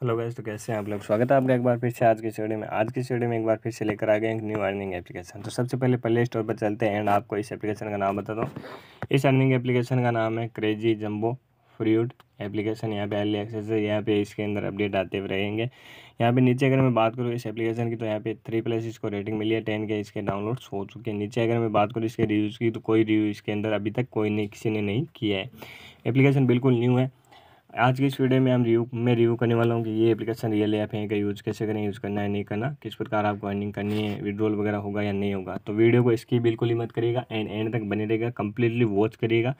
Hello guys तो कैसे हैं आप लोग? स्वागत है आपका एक बार फिर से आज की वीडियो में। आज की वीडियो में एक बार फिर से लेकर आ गए एक न्यू अर्निंग एप्लीकेशन तो सबसे पहले प्ले स्टोर पर चलते हैं एंड आपको इस एप्लीकेशन का नाम बता दूँ इस अर्निंग एप्लीकेशन का नाम है क्रेजी जम्बो फ्रूट एप्लीकेशन यहाँ पे अर्ली एक्सेस है, यहाँ पे इसके अंदर अपडेट आते हुए रहेंगे। यहाँ पे नीचे अगर मैं बात करूँ इस एप्लीकेशन की तो यहाँ पे थ्री प्लस इसको रेटिंग मिली है टेन के इसके डाउनलोड्स हो चुके हैं। नीचे अगर मैं बात करूँ इसके रिव्यूज़ की तो कोई रिव्यू इसके अंदर अभी तक कोई नहीं किसी ने नहीं किया है। एप्लीकेशन बिल्कुल न्यू है। आज की इस वीडियो में हम रिव्यू, में रिव्यू करने वाला हूँ कि ये एप्लीकेशन रियल ऐप है का यूज़ कैसे करें यूज़ करना है, नहीं करना, किस प्रकार आपको अर्निंग करनी है विड्रॉल वगैरह होगा या नहीं होगा। तो वीडियो को इसकी बिल्कुल ही मत करिएगा एंड एंड तक बने रहेगा कम्प्लीटली वॉच करिएगा,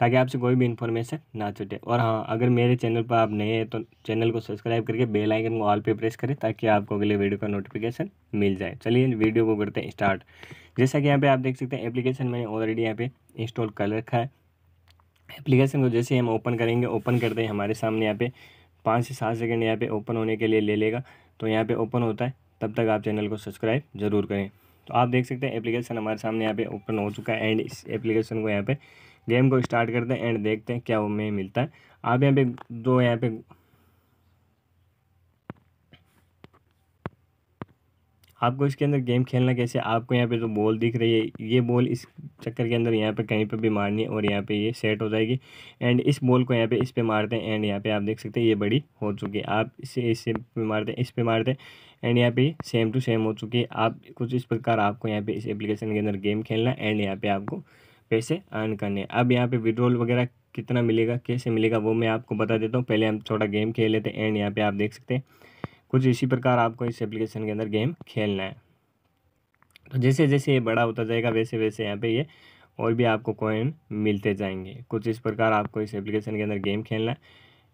ताकि आपसे कोई भी इन्फॉर्मेशन ना छूटे। और हाँ अगर मेरे चैनल पर आप नए हैं तो चैनल को सब्सक्राइब करके बेल आइकन को ऑल पे प्रेस करें, ताकि आपको अगले वीडियो का नोटिफिकेशन मिल जाए। चलिए वीडियो को करते हैं स्टार्ट जैसा कि यहाँ पे आप देख सकते हैं एप्लीकेशन मैंने ऑलरेडी यहाँ पे इंस्टॉल कर रखा है। एप्लीकेशन को जैसे हम ओपन करेंगे, ओपन करते हैं हमारे सामने यहाँ पे। पाँच से सात सेकेंड यहाँ पे ओपन होने के लिए ले लेगा। तो यहाँ पे ओपन होता है, तब तक आप चैनल को सब्सक्राइब ज़रूर करें। तो आप देख सकते हैं एप्लीकेशन हमारे सामने यहाँ पे ओपन हो चुका है, एंड इस एप्लीकेशन को यहाँ पे गेम को स्टार्ट करते हैं, एंड देखते हैं क्या वो में मिलता है। आप यहाँ पे दो यहाँ पे आपको इसके अंदर गेम खेलना कैसे आपको यहाँ पे जो बॉल दिख रही है ये बॉल इस चक्कर के अंदर यहाँ पे कहीं पे भी मारनी है और यहाँ पे ये सेट हो जाएगी एंड इस बॉल को यहाँ पे इस पे मारते हैं एंड यहाँ पे आप देख सकते हैं ये बड़ी हो चुकी है आप इसे इससे पे मारते हैं इस पे मारते हैं एंड यहाँ पे सेम टू सेम हो चुकी है आप कुछ इस प्रकार आपको यहाँ पे इस एप्लीकेशन के अंदर गेम खेलना है एंड यहाँ पे आपको पैसे अर्न करने अब यहाँ पे विड्रॉल वगैरह कितना मिलेगा कैसे मिलेगा वो मैं आपको बता देता हूँ पहले हम थोड़ा गेम खेल लेते हैं एंड यहाँ पे आप देख सकते हैं कुछ इसी प्रकार आपको इस एप्लीकेशन के अंदर गेम खेलना है। तो जैसे जैसे ये बड़ा होता जाएगा, वैसे वैसे यहाँ पे ये और भी आपको कॉइन मिलते जाएँगे। कुछ इस प्रकार आपको इस एप्लीकेशन के अंदर गेम खेलना है।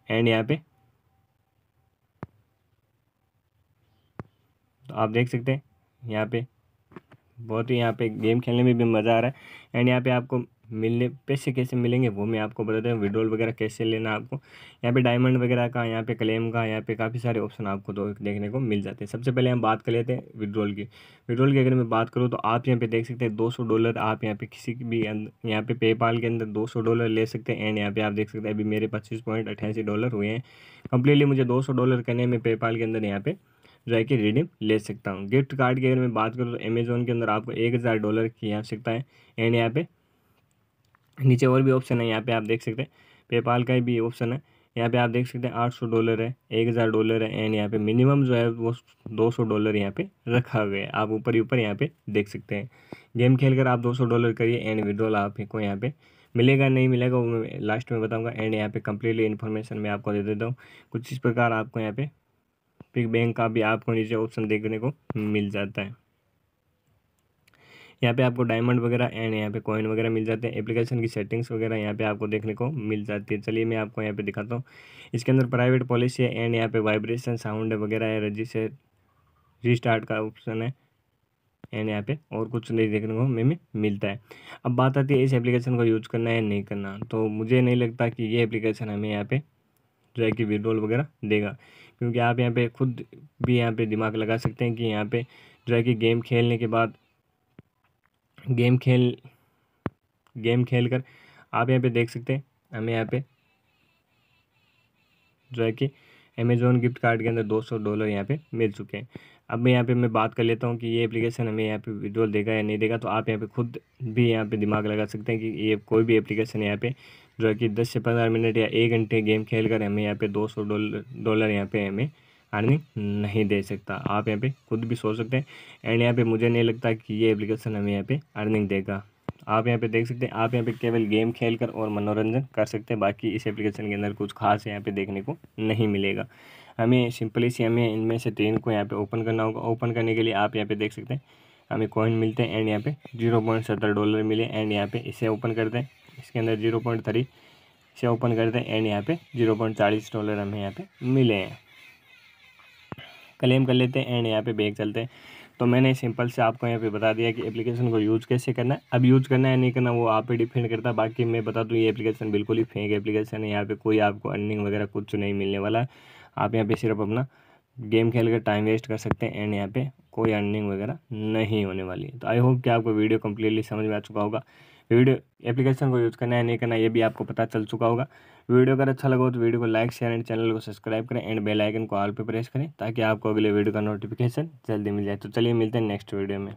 एंड यहाँ पे तो आप देख सकते हैं, यहाँ पे बहुत ही यहाँ पे गेम खेलने में भी मज़ा आ रहा है। एंड यहाँ पे आपको मिलने, पैसे कैसे मिलेंगे वो मैं आपको बता हूँ। विड्रॉल वगैरह कैसे लेना आपको। यहाँ पे डायमंड वगैरह का, यहाँ पे क्लेम का, यहाँ पे काफ़ी सारे ऑप्शन आपको तो देखने को मिल जाते हैं। सबसे पहले हम बात कर लेते हैं विड्रॉल की। विड्रॉल की अगर मैं बात करूँ तो आप यहाँ पे देख सकते हैं दो डॉलर आप यहाँ पे किसी भी यहाँ पे पेपाल के अंदर दो डॉलर ले सकते हैं। एंड यहाँ पे आप देख सकते हैं अभी मेरे पच्चीस पॉइंट अट्ठासी डॉलर हुए हैं। कंप्लीटली मुझे दो डॉलर करने में पेपाल के अंदर यहाँ पे जो है कि रिडीम ले सकता हूँ। गिफ्ट कार्ड की अगर मैं बात करूँ तो अमेज़ोन के अंदर आपको एक हज़ार डॉलर की आवश्यकता है। एंड यहाँ पे नीचे और भी ऑप्शन है, यहाँ पे आप देख सकते हैं। पेपाल का भी ऑप्शन है। यहाँ पे आप देख सकते हैं आठ सौ डॉलर है, एक हज़ार डॉलर है एंड यहाँ पे मिनिमम जो है वो दो सौ डॉलर यहाँ पे रखा गया है। आप ऊपर ही ऊपर यहाँ पे देख सकते हैं। गेम खेल कर आप दो सौ डॉलर करिए एंड विड्रॉल आपको यहाँ पे मिलेगा, नहीं मिलेगा वो मैं लास्ट में बताऊँगा एंड यहाँ पे कम्प्लीटली इन्फॉर्मेशन मैं आपको दे देता हूँ। कुछ इस प्रकार आपको यहाँ पे पिक बैंक का भी आपको नीचे ऑप्शन देखने को मिल जाता है। यहाँ पे आपको डायमंड वगैरह एंड यहाँ पे कॉइन वगैरह मिल जाते हैं एप्लीकेशन की सेटिंग्स वगैरह यहाँ पे आपको देखने को मिल जाती है चलिए मैं आपको यहाँ पे दिखाता हूँ इसके अंदर प्राइवेट पॉलिसी है एंड यहाँ पे वाइब्रेशन साउंड वगैरह है रजिस्टर रीस्टार्ट का ऑप्शन है एंड यहाँ पे और कुछ नहीं देखने को हमें मिलता है अब बात आती है इस एप्लीकेशन को यूज़ करना है नहीं करना तो मुझे नहीं लगता कि ये एप्लीकेशन हमें यहाँ पे जो है कि विड्रॉल वगैरह देगा क्योंकि आप यहाँ पे खुद भी यहाँ पे दिमाग लगा सकते हैं कि यहाँ पे जो है कि गेम खेलने के बाद गेम खेल गेम खेल कर आप यहाँ पे देख सकते हैं हमें यहाँ पे जो है कि अमेज़ोन गिफ्ट कार्ड के अंदर 200 डॉलर यहाँ पे मिल चुके हैं अब मैं यहाँ पे मैं बात कर लेता हूँ कि ये एप्लीकेशन हमें यहाँ पे विड्रॉल देगा या नहीं देगा तो आप यहाँ पे खुद भी यहाँ पे दिमाग लगा सकते हैं कि ये कोई भी एप्लीकेशन यहाँ पे जो है कि दस से पंद्रह मिनट या एक घंटे गेम खेल कर हमें यहाँ पे दो सौ डॉलर डॉलर यहाँ पे हमें अर्निंग नहीं दे सकता आप यहाँ पे खुद भी सोच सकते हैं एंड यहाँ पे मुझे नहीं लगता कि ये एप्लीकेशन हमें यहाँ पे अर्निंग देगा आप यहाँ पे देख सकते हैं आप यहाँ पे केवल गेम खेल कर और मनोरंजन कर सकते हैं बाकी इस एप्लीकेशन के अंदर कुछ खास यहाँ पे देखने को नहीं मिलेगा हमें सिंपली सी हमें इनमें से तीन को यहाँ पे ओपन करना होगा ओपन करने के लिए आप यहाँ पे देख सकते हैं हमें कॉइन मिलते हैं एंड यहाँ पे ज़ीरो पॉइंट डॉलर मिले एंड यहाँ पे इसे ओपन करते हैं इसके अंदर ज़ीरो पॉइंट थ्री से ओपन करते हैं एंड यहाँ पे ज़ीरो पॉइंट चालीस डॉलर हमें यहाँ पे मिले हैं क्लेम कर लेते हैं एंड यहाँ पे बैग चलते हैं। तो मैंने सिंपल से आपको यहाँ पे बता दिया कि एप्लीकेशन को यूज़ कैसे करना है। अब यूज़ करना है नहीं करना, वो आप पे डिपेंड करता है। बाकी मैं बता दूँ, ये एप्लीकेशन बिल्कुल ही फेंक एप्लीकेशन है। यहाँ पे कोई आपको अर्निंग वगैरह कुछ नहीं मिलने वाला है। आप यहाँ पे सिर्फ़ अपना गेम खेल कर टाइम वेस्ट कर सकते हैं एंड यहाँ पे कोई अर्निंग वगैरह नहीं होने वाली तो आई होप कि आपको वीडियो कम्प्लीटली समझ में आ चुका होगा। वीडियो एप्लीकेशन को यूज़ करना है, नहीं करना ये भी आपको पता चल चुका होगा। वीडियो अगर अच्छा लगा हो तो वीडियो को लाइक, शेयर एंड चैनल को सब्सक्राइब करें एंड बेल आइकन को ऑल पे प्रेस करें ताकि आपको अगले वीडियो का नोटिफिकेशन जल्दी मिल जाए। तो चलिए मिलते हैं नेक्स्ट वीडियो में।